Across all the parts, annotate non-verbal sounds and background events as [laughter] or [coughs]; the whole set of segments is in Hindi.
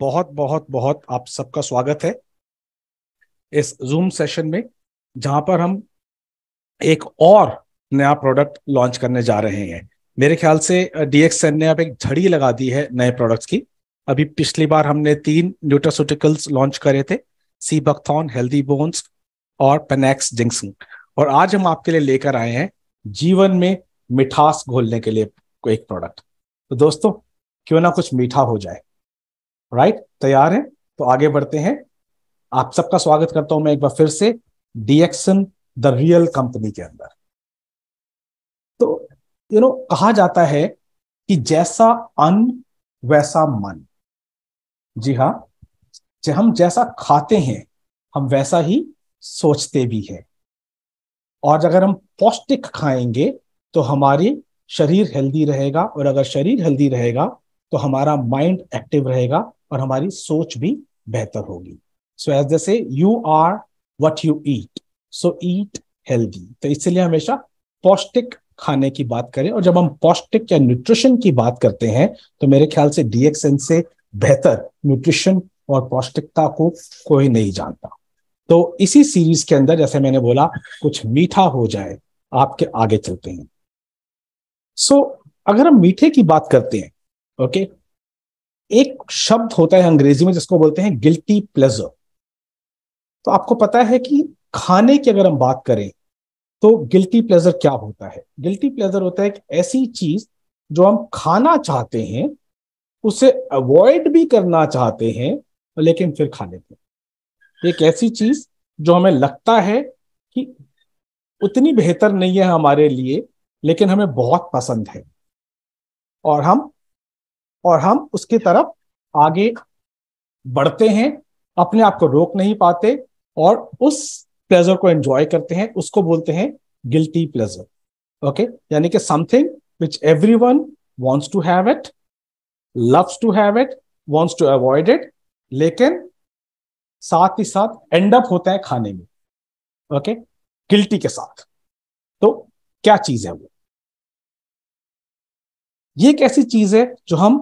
बहुत बहुत बहुत आप सबका स्वागत है इस जूम सेशन में, जहाँ पर हम एक और नया प्रोडक्ट लॉन्च करने जा रहे हैं। मेरे ख्याल से डीएक्सएन ने अब एक झड़ी लगा दी है नए प्रोडक्ट्स की। अभी पिछली बार हमने तीन न्यूट्रास्यूटिकल्स लॉन्च करे थे सी बकथॉन हेल्दी बोन्स और पेनेक्स जिंक्सन और आज हम आपके लिए लेकर आए हैं जीवन में मिठास घोलने के लिए एक प्रोडक्ट तो दोस्तों, क्यों ना कुछ मीठा हो जाए। Right right? तैयार है? तो आगे बढ़ते हैं। आप सबका स्वागत करता हूँ मैं एक बार फिर से डीएक्सन द रियल कंपनी के अंदर। तो यू नो कहा जाता है कि जैसा अन्न, वैसा मन। जी हाँ हम जैसा खाते हैं, हम वैसा ही सोचते भी हैं। और अगर हम पौष्टिक खाएँगे तो हमारी शरीर हेल्दी रहेगा, और अगर शरीर हेल्दी रहेगा तो हमारा माइंड एक्टिव रहेगा और हमारी सोच भी बेहतर होगी। सो एज जैसे you are what you eat so eat healthy तो इसलिए हमेशा पौष्टिक खाने की बात करें। और जब हम पौष्टिक या न्यूट्रिशन की बात करते हैं तो मेरे ख्याल से डीएक्सएन से बेहतर न्यूट्रिशन और पौष्टिकता को कोई नहीं जानता। तो इसी सीरीज़ के अंदर जैसे मैंने बोला कुछ मीठा हो जाए आपके आगे चलते हैं। सो so, अगर हम मीठे की बात करते हैं ओके okay, एक शब्द होता है अंग्रेज़ी में जिसको बोलते हैं गिल्टी प्लेजर तो आपको पता है कि खाने की अगर हम बात करें तो गिल्टी प्लेजर क्या होता है? गिल्टी प्लेजर होता है एक ऐसी चीज़ जो हम खाना चाहते हैं, उसे अवॉइड भी करना चाहते हैं, लेकिन फिर खा लेते हैं। एक ऐसी चीज़ जो हमें लगता है कि उतनी बेहतर नहीं है हमारे लिए, लेकिन हमें बहुत पसंद है। और हम और हम उसकी तरफ़ आगे बढ़ते हैं, अपने आप को रोक नहीं पाते और उस प्लेजर को एंजॉय करते हैं, उसको बोलते हैं गिल्टी प्लेजर ओके यानी कि something which every one wants to have it loves to have it wants to avoid it लेकिन साथ ही साथ एंड अप होता है खाने में. Okay okay? गिल्टी के साथ. तो क्या चीज़ है वो? ये एक ऐसी चीज़ है जो हम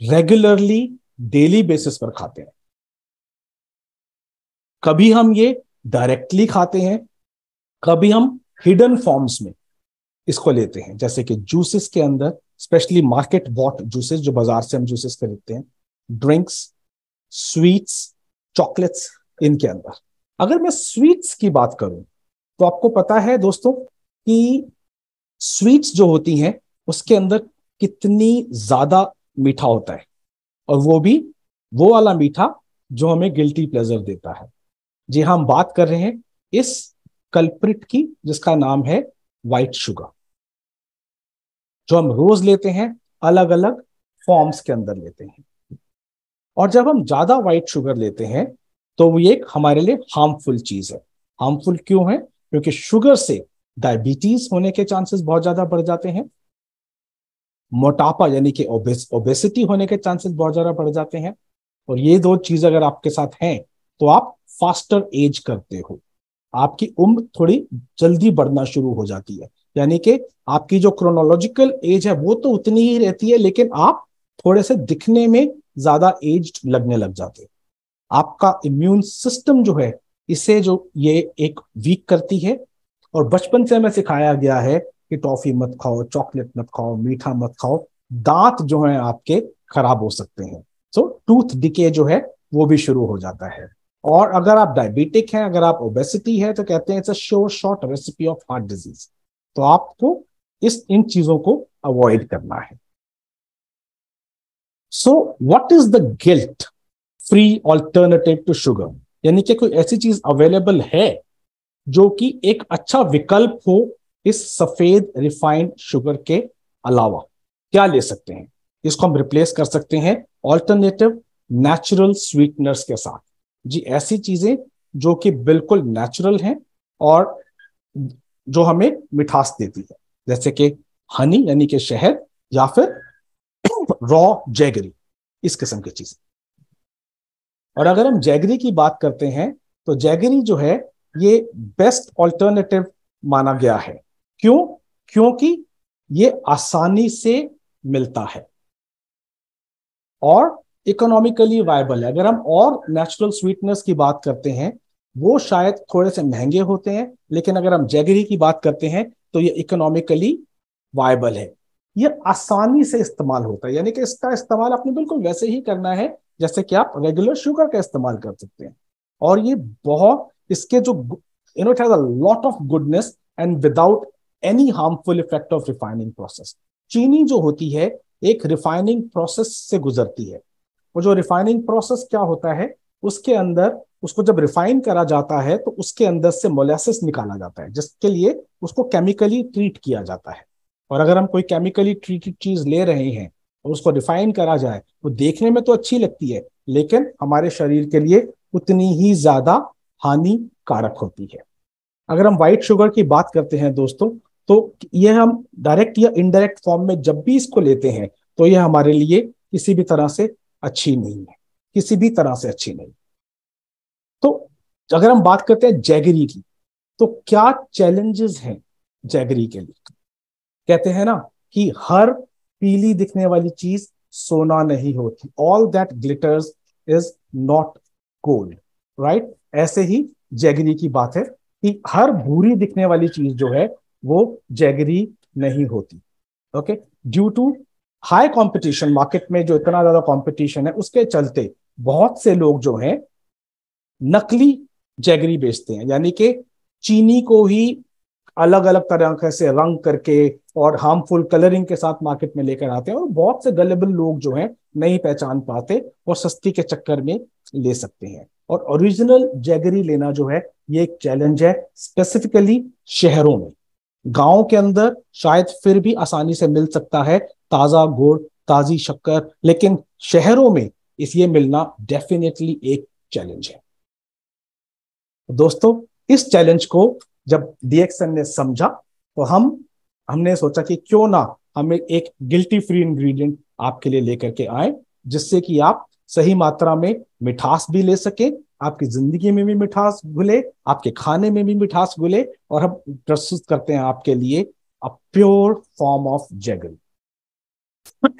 रेगुलरली डेली बेसिस पर खाते हैं? कभी हम ये डायरेक्टली खाते हैं, कभी हम हिडन फॉर्म्स में इसको लेते हैं। जैसे कि जूसेस के अंदर स्पेशली मार्केट वॉट जूसेस जो बाज़ार से हम जूसेस खरीदते हैं ड्रिंक्स स्वीट्स चॉकलेट्स इनके अंदर। अगर मैं स्वीट्स की बात करूँ तो आपको पता है दोस्तों कि स्वीट्स जो होती हैं, उसके अंदर कितनी ज़्यादा मीठा होता है। और वो भी वो वाला मीठा जो हमें गिल्टी प्लेजर देता है। जी हाँ, हम बात कर रहे हैं इस कल्प्रिट की जिसका नाम है वाइट शुगर जो हम रोज लेते हैं अलग अलग फॉर्म्स के अंदर लेते हैं। और जब हम ज़्यादा व्हाइट शुगर लेते हैं तो वो एक हमारे लिए हार्मफुल चीज़ है। हार्मफुल क्यों है? क्योंकि शुगर से डायबिटीज़ होने के चांसेस बहुत ज़्यादा बढ़ जाते हैं। मोटापा यानी कि ओबेस, ओबेसिटी होने के चांसेस बहुत ज़्यादा बढ़ जाते हैं। और ये दो चीज़ अगर आपके साथ हैं तो आप फास्टर एज करते हो। आपकी उम्र थोड़ी जल्दी बढ़ना शुरू हो जाती है। यानी कि आपकी जो क्रोनोलॉजिकल एज है वो तो उतनी ही रहती है लेकिन आप थोड़े से दिखने में ज़्यादा एज लगने लग जाते आपका इम्यून सिस्टम जो है इसे जो ये एक वीक करती है। और बचपन से हमें सिखाया गया है कि टॉफी मत खाओ, चॉकलेट मत खाओ, मीठा मत खाओ, दांत जो है आपके खराब हो सकते हैं। सो टूथ डिके जो है, वो भी शुरू हो जाता है। और अगर आप डायबिटिक हैं, अगर आप ओबेसिटी है तो कहते हैं it's a sure shot recipe of heart disease तो आपको इस, इन चीज़ों को अवॉइड करना है। So what is the guilt free alternative to sugar यानी कि कोई ऐसी चीज़ अवेलेबल है, जो कि एक अच्छा विकल्प हो इस सफ़ेद रिफाइंड शुगर के अलावा। क्या ले सकते हैं? इसको हम रिप्लेस कर सकते हैं ऑल्टरनेटिव नेचुरल स्वीटनर्स के साथ। जी, ऐसी चीज़ें जो कि बिल्कुल नेचुरल हैं और जो हमें मिठास देती है। जैसे कि हनी यानी कि शहद, या फिर [coughs] रॉ जैगरी इस किस्म की चीज़ें। और अगर हम जैगरी की बात करते हैं तो जैगरी जो है, ये बेस्ट ऑल्टरनेटिव माना गया है। क्यों? क्योंकि ये आसानी से मिलता है। और इकोनॉमिकली वायबल है। अगर हम और नेचुरल स्वीटनेस की बात करते हैं, वो शायद थोड़े से महँगे होते हैं, लेकिन अगर हम जैगरी की बात करते हैं तो ये इकोनॉमिकली वायबल है। ये आसानी से इस्तेमाल होता है। यानी कि इसका इस्तेमाल आपने बिल्कुल वैसे ही करना है, जैसे कि आप रेगुलर शुगर का इस्तेमाल कर सकते हैं। और ये बहुत, इसके जो you know it has a lot of goodness and without any harmful effect of refining process चीनी जो होती है, एक रिफाइनिंग प्रोसेस से गुजरती है। वो जो रिफाइनिंग प्रोसेस क्या होता है, उसके अंदर, उसको जब रिफाइन करा जाता है तो उसके अंदर से मोलासिस निकाला जाता है, जिसके लिए उसको केमिकली ट्रीट किया जाता है। और अगर हम कोई केमिकली ट्रीटेड चीज़ ले रहे हैं, और उसको रिफाइन करा जाए तो देखने में तो अच्छी लगती है, लेकिन हमारे शरीर के लिए उतनी ही ज़्यादा हानिकारक होती है। अगर हम व्हाइट शुगर की बात करते हैं दोस्तों तो यह हम डायरेक्ट या इनडायरेक्ट फॉर्म में जब भी इसको लेते हैं तो यह हमारे लिए किसी भी तरह से अच्छी नहीं है। किसी भी तरह से अच्छी नहीं। तो अगर हम बात करते हैं जैगरी की तो क्या चैलेंजेस हैं जैगरी के लिए? कहते हैं ना कि हर पीली दिखने वाली चीज़ सोना नहीं होती। All that glitters is not gold right ऐसे ही जैगरी की बात है। कि हर भूरी दिखने वाली चीज़ जो है, वो जैगरी नहीं होती okay due to high competition market में जो इतना ज़्यादा कंपटीशन है, उसके चलते बहुत से लोग जो हैं, नकली जैगरी बेचते हैं। यानी कि चीनी को ही अलग अलग तरह से रंग करके और हार्मफुल कलरिंग के साथ मार्केट में लेकर आते हैं और बहुत से गलेबल लोग जो हैं, नहीं पहचान पाते और सस्ती के चक्कर में ले सकते हैं। और ओरिजिनल जैगरी लेना जो है, ये एक चैलेंज है स्पेसिफिकली शहरों में। गाँव के अंदर शायद फिर भी आसानी से मिल सकता है ताज़ा गुड़, ताजी शक्कर, लेकिन शहरों में इस मिलना डेफिनेटली एक चैलेंज है। दोस्तों, इस चैलेंज को जब डीएक्सन ने समझा तो हम, हमने सोचा कि क्यों ना हम एक गिल्टी फ्री इंग्रेडिएंट आपके लिए लेकर के आए, जिससे कि आप सही मात्रा में मिठास भी ले सके, आपकी ज़िंदगी में भी मिठास घुले, आपके खाने में भी मिठास घुले और हम प्रस्तुत करते हैं आपके लिए a pure form of jaggery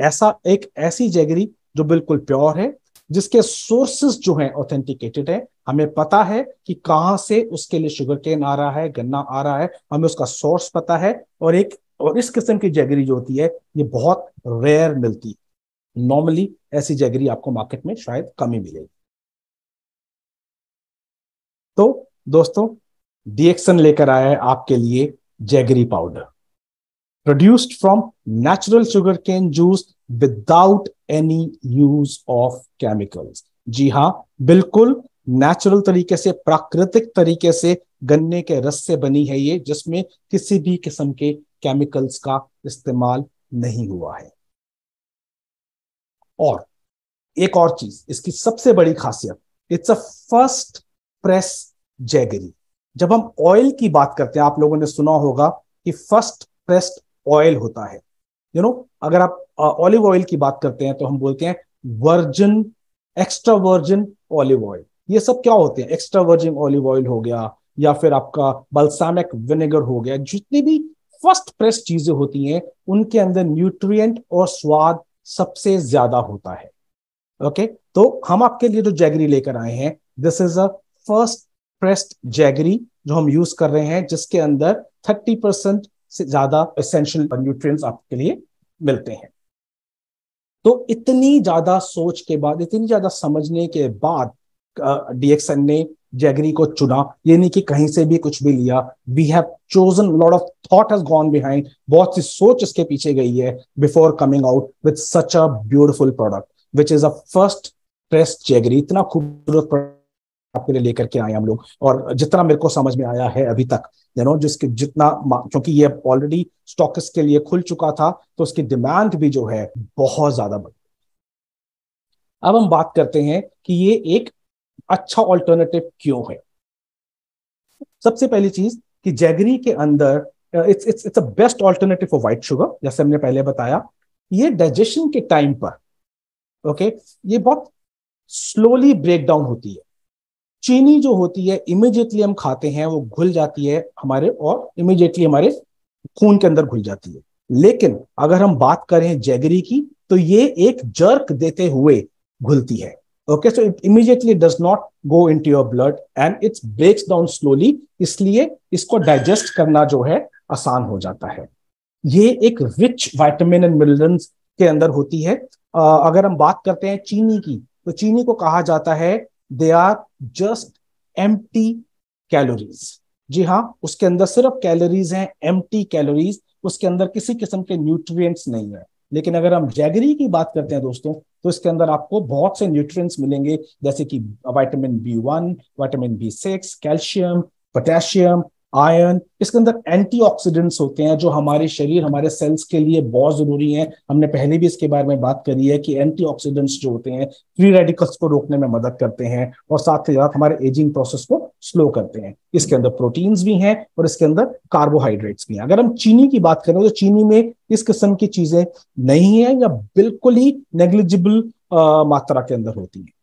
ऐसा एक ऐसी जैगरी जो बिल्कुल प्योर है, जिसके सोर्सेस जो हैं ऑथेंटिकेटेड है। हमें पता है कि कहाँ से उसके लिए शुगर केन आ रहा है, गन्ना आ रहा है, हमें उसका सोर्स पता है और एक, और इस किस्म की जैगरी जो होती है, ये बहुत रेयर मिलती है। नॉर्मली ऐसी जैगरी आपको मार्केट में शायद कम ही मिलेगी। तो दोस्तों डीएक्सन लेकर आया है आपके लिए jaggery powder produced from natural sugar cane juice without any use of chemicals जी हाँ बिल्कुल नेचुरल तरीके से, प्राकृतिक तरीके से गन्ने के रस से बनी है ये, जिसमें किसी भी किस्म के केमिकल्स का इस्तेमाल नहीं हुआ है। और एक और चीज़ इसकी सबसे बड़ी खासियत it's a first press jaggery जब हम ऑयल की बात करते हैं आप लोगों ने सुना होगा कि फ़र्स्ट प्रेस्ड ऑयल होता है। यू you नो know, अगर आप ऑलिव ऑयल की बात करते हैं तो हम बोलते हैं virgin extra virgin olive oil ये सब क्या होते हैं? एक्स्ट्रा वर्जिन ऑलिव ऑयल हो गया या फिर आपका बल्सामिक विनेगर हो गया। जितनी भी फ़र्स्ट प्रेस चीज़ें होती हैं उनके अंदर न्यूट्रिएंट और स्वाद सबसे ज़्यादा होता है। ओके तो हम आपके लिए जो जैगरी लेकर आए हैं this is a first pressed jaggery जो हम यूज़ कर रहे हैं, जिसके अंदर थर्टी परसेंट से ज़्यादा एसेंशियल न्यूट्रिएंट्स आपके लिए मिलते हैं। तो इतनी ज़्यादा सोच के बाद, इतनी ज़्यादा समझने के बाद डीएक्सन ने जैगरी को चुना ये नहीं कि कहीं से भी कुछ भी लिया। We have chosen lot of thought has gone behind बहुत सी सोच इसके पीछे गई है before coming out with such a beautiful product which is a first press jaggery इतना खूबसूरत आपके लिए लेकर के आए हम लोग, और जितना मेरे को समझ में आया है अभी तक यू नो जिसके, जितना क्योंकि ये ऑलरेडी स्टॉक्स के लिए खुल चुका था तो उसकी डिमांड भी जो है बहुत ज़्यादा बढ़ अब हम बात करते हैं कि ये एक अच्छा ऑल्टरनेटिव क्यों है? सबसे पहली चीज़ कि जैगरी के अंदर it's it's it's a best alternative for white sugar जैसे हमने पहले बताया। ये डाइजेशन के टाइम पर ओके okay, ये बहुत स्लोली ब्रेक डाउन होती है। चीनी जो होती है इमिजिएटली हम खाते हैं वो घुल जाती है हमारे और इमिजिएटली हमारे खून के अंदर घुल जाती है। लेकिन अगर हम बात करें जैगरी की तो ये एक जर्क देते हुए घुलती है। Okay so it immediately does not go in to your blood and it's breaks down slowly इसलिए इसको डाइजेस्ट करना जो है, आसान हो जाता है। ये एक रिच वाइटामिन एंड मिनरल्स के अंदर होती है। अगर हम बात करते हैं चीनी की तो चीनी को कहा जाता है they are just M calories जी हाँ उसके अंदर सिर्फ़ कैलोरीज हैं एम कैलोरीज उसके अंदर किसी किस्म के न्यूट्रिएंट्स नहीं है। लेकिन अगर हम जैगरी की बात करते हैं दोस्तों तो इसके अंदर आपको बहुत से न्यूट्रिएंट्स मिलेंगे, जैसे कि vitamin B one vitamin B six calcium potassium iron इसके अंदर एंटीऑक्सीडेंट्स होते हैं जो हमारे शरीर, हमारे सेल्स के लिए बहुत ज़रूरी है। हमने पहले भी इसके बारे में बात करी है कि एंटीऑक्सीडेंट्स जो होते हैं फ्री रेडिकल्स को रोकने में मदद करते हैं और साथ ही साथ हमारे एजिंग प्रोसेस को स्लो करते हैं। इसके अंदर प्रोटीन्स भी हैं और इसके अंदर कार्बोहाइड्रेट्स भी हैं। अगर हम चीनी की बात करें तो चीनी में इस किस्म की चीज़ें नहीं है या बिल्कुल ही नेग्लिजिबल मात्रा के अंदर होती है।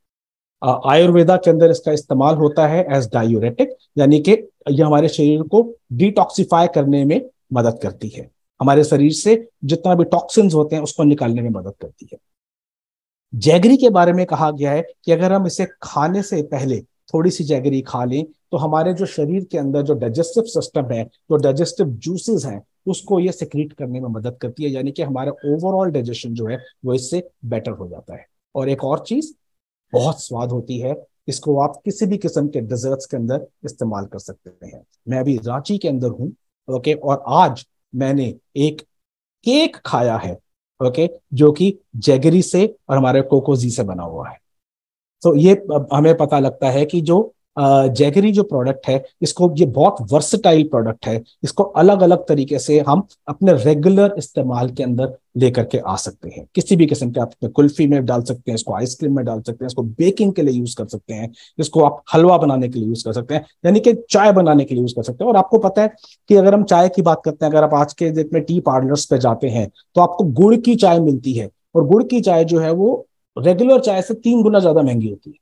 आयुर्वेदा के अंदर इसका इस्तेमाल होता है एज डायूरेटिक यानी कि यह हमारे शरीर को डिटॉक्सिफाई करने में मदद करती है। हमारे शरीर से जितना भी टॉक्सिन्स होते हैं, उसको निकालने में मदद करती है। जैगरी के बारे में कहा गया है कि अगर हम इसे खाने से पहले थोड़ी सी जैगरी खा लें तो हमारे जो शरीर के अंदर जो डाइजेस्टिव सिस्टम है, जो डाइजेस्टिव जूसेस हैं, उसको ये सिक्रीट करने में मदद करती है, यानी कि हमारा ओवरऑल डाइजेशन जो है, वो इससे बेटर हो जाता है। और एक और चीज़ बहुत स्वाद होती है। इसको आप किसी भी किस्म के डिजर्ट्स के अंदर इस्तेमाल कर सकते हैं। मैं अभी रांची के अंदर हूँ, ओके, और आज मैंने एक केक खाया है, ओके, जो कि जैगरी से और हमारे कोकोजी से बना हुआ है। तो ये हमें पता लगता है कि जो जैगरी जो प्रोडक्ट है, इसको ये बहुत वर्सटाइल प्रोडक्ट है, इसको अलग अलग तरीके से हम अपने रेगुलर इस्तेमाल के अंदर लेकर के आ सकते हैं। किसी भी किस्म के आप कुल्फी में डाल सकते हैं, इसको आइसक्रीम में डाल सकते हैं, इसको बेकिंग के लिए यूज़ कर सकते हैं, इसको आप हलवा बनाने के लिए यूज़ कर सकते हैं, यानी कि चाय बनाने के लिए यूज़ कर सकते हैं। और आपको पता है कि अगर हम चाय की बात करते हैं, अगर आप आज के डेट में टी पार्लर्स पे जाते हैं तो आपको गुड़ की चाय मिलती है। और गुड़ की चाय जो है, वो रेगुलर चाय से तीन गुना ज़्यादा महँगी होती है।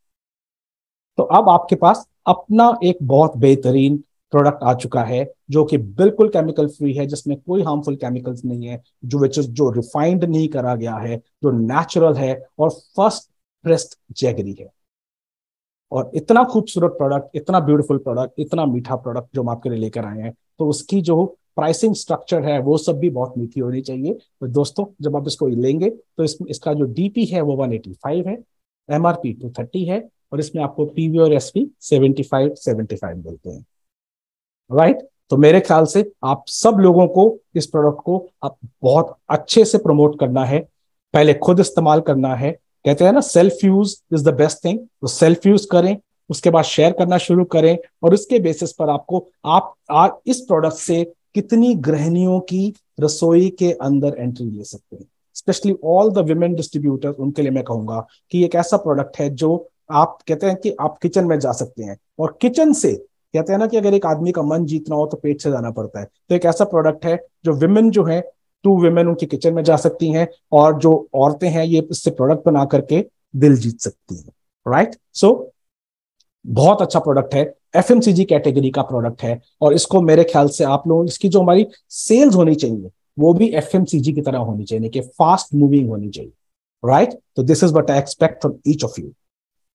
तो अब आपके पास अपना एक बहुत बेहतरीन प्रोडक्ट आ चुका है जो कि बिल्कुल केमिकल फ्री है जिसमें कोई हार्मफुल केमिकल्स नहीं है जो विच जो रिफाइंड नहीं करा गया है जो नेचुरल है और फ़र्स्ट प्रेस्ड जैगरी है। और इतना खूबसूरत प्रोडक्ट इतना ब्यूटीफुल प्रोडक्ट इतना मीठा प्रोडक्ट जो हम आपके लिए लेकर आए हैं तो उसकी जो प्राइसिंग स्ट्रक्चर है वो सब भी बहुत मीठी होनी चाहिए। तो दोस्तों जब आप इसको लेंगे तो इस, इसका जो डीपी है वो 185 है एमआरपी 230 है और इसमें आपको पीवी और एसपी 75 75 मिलते हैं। राइट तो मेरे ख्याल से आप सब लोगों को इस प्रोडक्ट को आप बहुत अच्छे से प्रमोट करना है। पहले खुद इस्तेमाल करना है। कहते हैं ना self use is the best thing तो सेल्फ यूज़ करें उसके बाद शेयर करना शुरू करें और उसके बेसिस पर आपको आप आ, इस प्रोडक्ट से कितनी गृहणियों की रसोई के अंदर एंट्री ले सकते हैं। Specially all the women distributor उनके लिए मैं कहूँगा कि एक ऐसा प्रोडक्ट है जो आप कहते हैं कि आप किचन में जा सकते हैं। और किचन से कहते हैं ना कि अगर एक आदमी का मन जीतना हो तो पेट से जाना पड़ता है। तो एक ऐसा प्रोडक्ट है जो विमेन जो है टू विमेन उनकी किचन में जा सकती हैं और जो औरतें हैं ये इससे प्रोडक्ट बना करके दिल जीत सकती हैं। राइट सो so, बहुत अच्छा प्रोडक्ट है। एफएमसीजी कैटेगरी का प्रोडक्ट है और इसको मेरे ख्याल से आप लोग इसकी जो हमारी सेल्स होनी चाहिए वो भी एफएमसीजी की तरह होनी चाहिए कि फास्ट मूविंग होनी चाहिए। राइट तो this is what I expect from each of you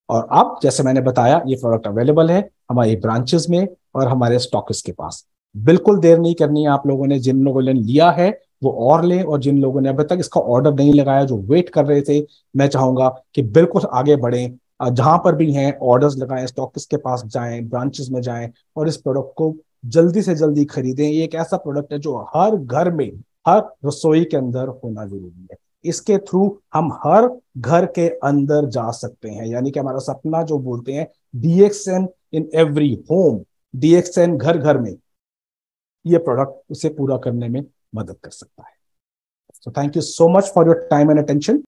और अब जैसे मैंने बताया, ये प्रोडक्ट अवेलेबल है हमारी ब्रांचेस में और हमारे स्टॉकर्स के पास। बिल्कुल देर नहीं करनी है आप लोगों ने, जिन लोगों ने लिया है, वो और लें और जिन लोगों ने अभी तक इसका ऑर्डर नहीं लगाया, जो वेट कर रहे थे, मैं चाहूँगा कि बिल्कुल आगे बढ़ें। जहाँ पर भी हैं ऑर्डर्स लगाएँ स्टॉकिस्ट के पास जाएँ ब्रांचेस में जाएँ और इस प्रोडक्ट को जल्दी से जल्दी खरीदें। ये एक ऐसा प्रोडक्ट है जो हर घर में, हर रसोई के अंदर होना ज़रूरी है। इसके थ्रू हम हर घर के अंदर जा सकते हैं। यानी कि हमारा सपना जो बोलते हैं DXN in every home DXN घर घर में, ये प्रोडक्ट उसे पूरा करने में मदद कर सकता है। So thank you so much for your time and attention